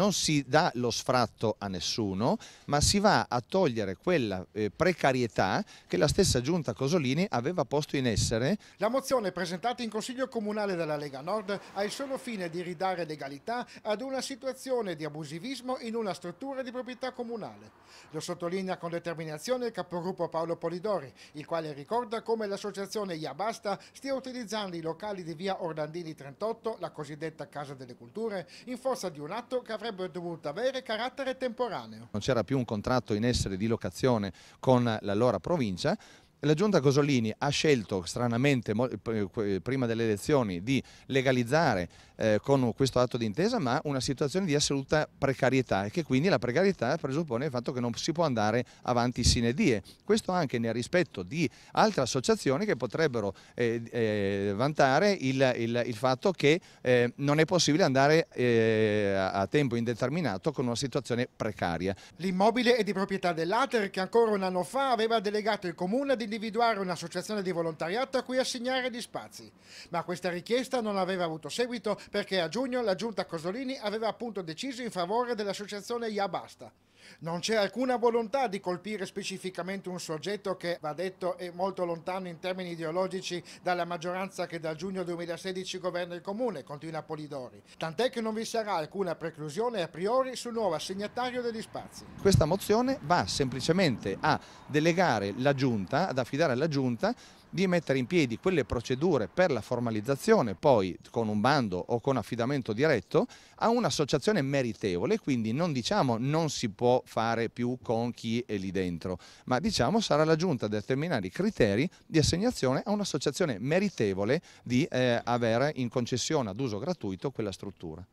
non si dà lo sfratto a nessuno, ma si va a togliere quella eh, precarietà che la stessa Giunta Cosolini aveva posto in essere. La mozione presentata in Consiglio Comunale della Lega Nord ha il solo fine di ridare legalità ad una situazione di abusivismo in una struttura di proprietà comunale. Lo sottolinea con determinazione il capogruppo Paolo Polidori, il quale ricorda come l'associazione Iabasta stia utilizzando i locali di via Orlandini 38, la cosiddetta Casa delle Culture, in forza di un atto che avrebbe dovuto avere carattere temporaneo. Non c'era più un contratto in essere di locazione con l'allora provincia, la giunta Cosolini ha scelto stranamente prima delle elezioni di legalizzare eh, con questo atto di intesa ma una situazione di assoluta precarietà e che quindi la precarietà presuppone il fatto che non si può andare avanti sine die. Questo anche nel rispetto di altre associazioni che potrebbero eh, eh, vantare il, il, il, fatto che eh, non è possibile andare eh, a tempo indeterminato con una situazione precaria. L'immobile è di proprietà dell'Ater che ancora un anno fa aveva delegato il comune di individuare un'associazione di volontariato a cui assegnare gli spazi. Ma questa richiesta non aveva avuto seguito perché a giugno la giunta Cosolini aveva appunto deciso in favore dell'associazione Ya Basta. Non c'è alcuna volontà di colpire specificamente un soggetto che, va detto, è molto lontano in termini ideologici dalla maggioranza che dal giugno 2016 governa il comune, continua Polidori. Tant'è che non vi sarà alcuna preclusione a priori sul nuovo assegnatario degli spazi. Questa mozione va semplicemente a delegare la giunta, ad affidare alla giunta di mettere in piedi quelle procedure per la formalizzazione, poi con un bando o con affidamento diretto, a un'associazione meritevole, quindi non diciamo non si può fare più con chi è lì dentro, ma diciamo sarà la Giunta a determinare i criteri di assegnazione a un'associazione meritevole di eh, avere in concessione ad uso gratuito quella struttura.